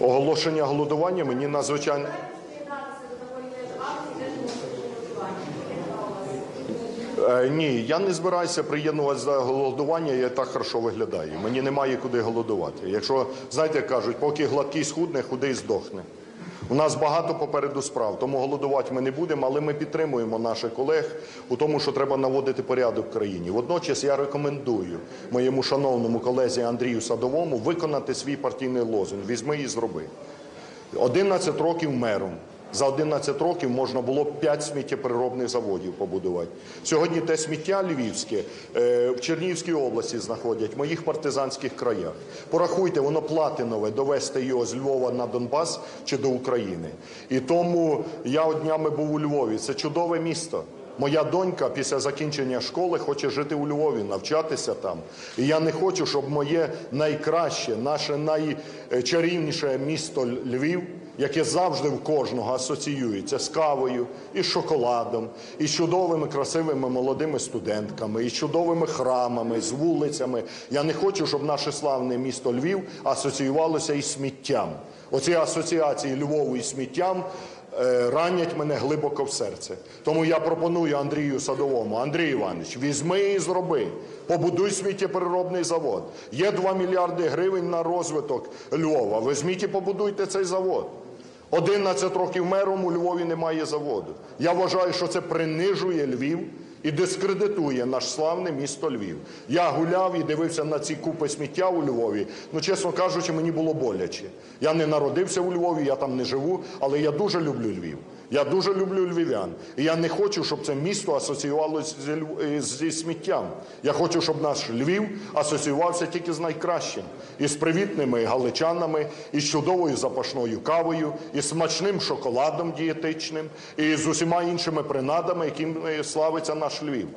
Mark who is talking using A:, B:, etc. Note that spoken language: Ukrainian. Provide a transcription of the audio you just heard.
A: Оголошення голодування мені надзвичайно. Е, Ні, я не збираюся приєднуватися за голодування, я так хорошо виглядаю. Мені немає куди голодувати. Якщо, знаєте, кажуть, поки гладкий схудне, худий здохне. У нас багато попереду справ, тому голодувати ми не будемо, але ми підтримуємо наших колег у тому, що треба наводити порядок в країні. Водночас я рекомендую моєму шановному колезі Андрію Садовому виконати свій партійний лозунг «Візьми і зроби». 11 років мером. За 11 років можна було 5 сміттєпереробних заводів побудувати. Сьогодні те сміття львівське е, в Чернігівській області знаходять, в моїх партизанських краях. Порахуйте, воно платинове, довести його з Львова на Донбас чи до України. І тому я днями був у Львові. Це чудове місто. Моя донька після закінчення школи хоче жити у Львові, навчатися там. І я не хочу, щоб моє найкраще, наше найчарівніше місто Львів, яке завжди в кожного асоціюється з кавою, і шоколадом, і чудовими, красивими молодими студентками, і чудовими храмами, з вулицями. Я не хочу, щоб наше славне місто Львів асоціювалося із сміттям. Оці асоціації Львову із сміттям е, ранять мене глибоко в серце. Тому я пропоную Андрію Садовому, Андрій Іванович, візьми і зроби. Побудуй сміттєпереробний завод. Є 2 мільярди гривень на розвиток Львова. Візьміть і побудуйте цей завод. 11 років мером у Львові немає заводу. Я вважаю, що це принижує Львів і дискредитує наш славне місто Львів. Я гуляв і дивився на ці купи сміття у Львові. Ну, чесно кажучи, мені було боляче. Я не народився у Львові, я там не живу, але я дуже люблю Львів. Я дуже люблю львів'ян. І я не хочу, щоб це місто асоціювалося е, зі сміттям. Я хочу, щоб наш Львів асоціювався тільки з найкращим. Із привітними галичанами, із чудовою запашною кавою, і смачним шоколадом дієтичним, і з усіма іншими принадами, яким е, славиться наш Львів.